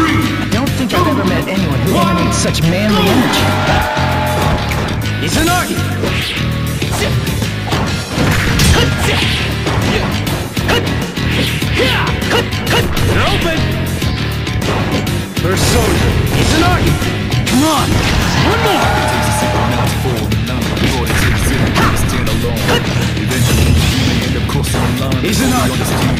three. I don't think I've ever met anyone who emanates such manly energy. Izanagi! They're open! Persona! Izanagi! Come on! One more! Izanagi!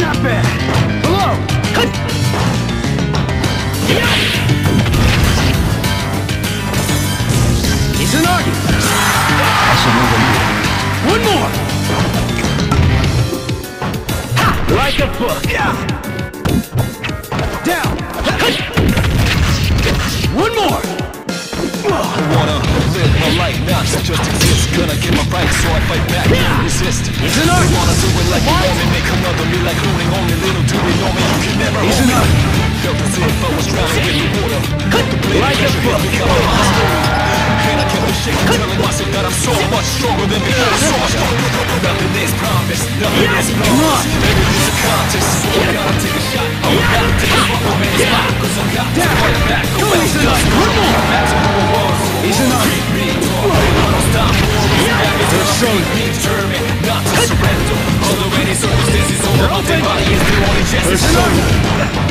Not bad! Hello! I should move in. One more! Like a book! Down! One more! Wanna live my just exist. Gonna get my right, so I fight back. Resist. He's an art. They wanna do it like you want me, make another me like little do they know me, you can never He's hold me. Felt as if I was drowning in the water. The blade Like a book. hit me, cut. And I kept the shaking, telling myself that I'm so much stronger than before. So much stronger. Nothing is promised, nothing is promised. Everything's a contest, so I gotta take a shot. About to take a spot, 'cause I'm got to fight back. Go back to dust. One more! Back to who I was. Izanagi! Me, don't stop. Circumstances, over my dead body is the only chance. show.